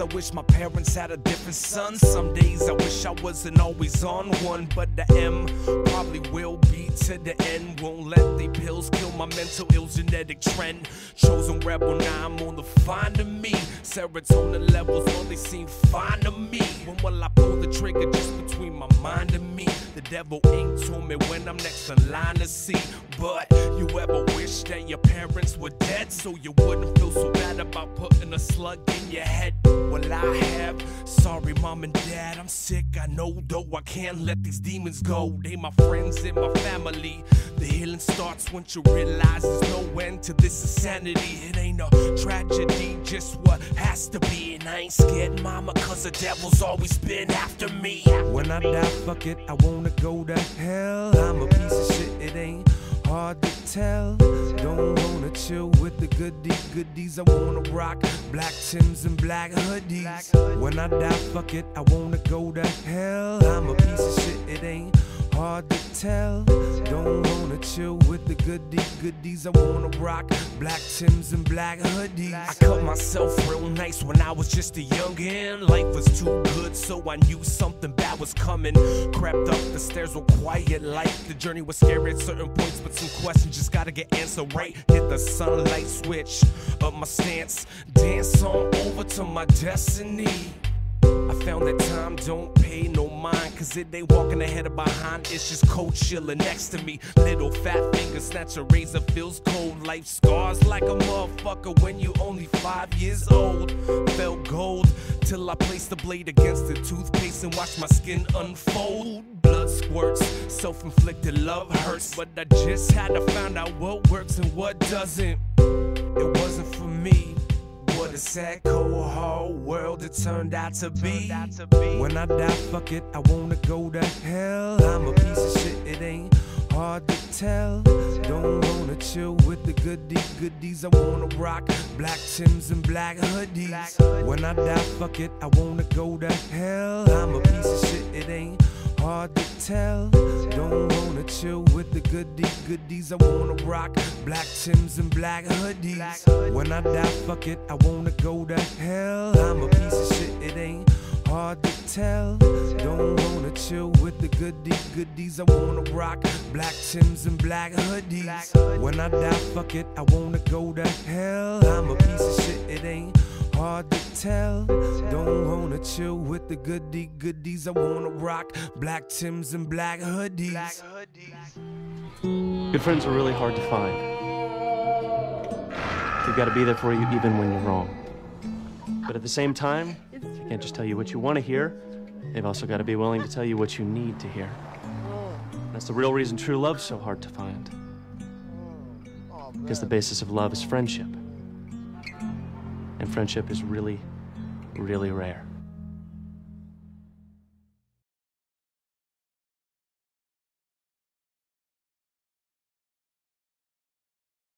I wish my parents had a different son. Some days I wish I wasn't always on one, but the M probably will be to the end. Won't let the pills kill my mental ill genetic trend. Chosen rebel, now I'm on the find of me. Serotonin levels, only they seem fine to me. When will I pull the trigger just between my mind and me? The devil ain't to me when I'm next in line to see. But you ever wish that your parents were dead so you wouldn't feel so bad about putting a slug in your head? Well, I have. Sorry, mom and dad, I'm sick. I know, though, I can't let these demons go. They my friends and my family. The healing starts once you realize there's no end to this insanity. It ain't a tragedy, just what has to be. And I ain't scared, mama, cause the devil's always been after me. When I die, fuck it, I wanna go to hell. I'm a piece of shit, it ain't hard to tell. Chill with the goody goodies. I wanna rock black Tims and black hoodies. When I die, fuck it, I wanna go to hell. I'm a piece of shit, it ain't hard to tell. Don't wanna chill with the goody goodies. I wanna rock black Tims and black hoodies. I cut myself real nice when I was just a youngin'. Life was too good, so I knew something bad was coming. Crept up the stairs with quiet light. The journey was scary at certain points, but some questions just gotta get answered right. Hit the sunlight switch, up my stance, dance on over to my destiny. I found that time don't pay no mind, cause it ain't walking ahead or behind, it's just cold chilling next to me. Little fat finger snatch a razor feels cold. Life scars like a motherfucker when you only five years old. Felt gold till I placed the blade against the toothpaste and watched my skin unfold. Blood squirts, self inflicted love hurts, but I just had to find out what works and what doesn't. It wasn't for me. What a sad, cold, it turned out to be. When I die, fuck it, I wanna go to hell. I'm a piece of shit, it ain't hard to tell. Don't wanna chill with the goody goodies. I wanna rock black Tims and black hoodies. When I die, fuck it, I wanna go to hell. I'm a piece of shit, it ain't hard to tell. Chill with the goody goodies. I wanna rock black Tims and black hoodies. When I die, fuck it, I wanna go to hell. I'm a piece of shit, it ain't hard to tell. Don't wanna chill with the goody goodies. I wanna rock black Tims and black hoodies. When I die, fuck it, I wanna go to hell. I'm a piece of shit, it ain't hard to tell. Don't wanna chill with the goody goodies. I wanna rock black Tims and black hoodies. Good friends are really hard to find. They've got to be there for you even when you're wrong. But at the same time, they can't just tell you what you want to hear. They've also got to be willing to tell you what you need to hear. That's the real reason true love's so hard to find. Because the basis of love is friendship. And friendship is really, really rare.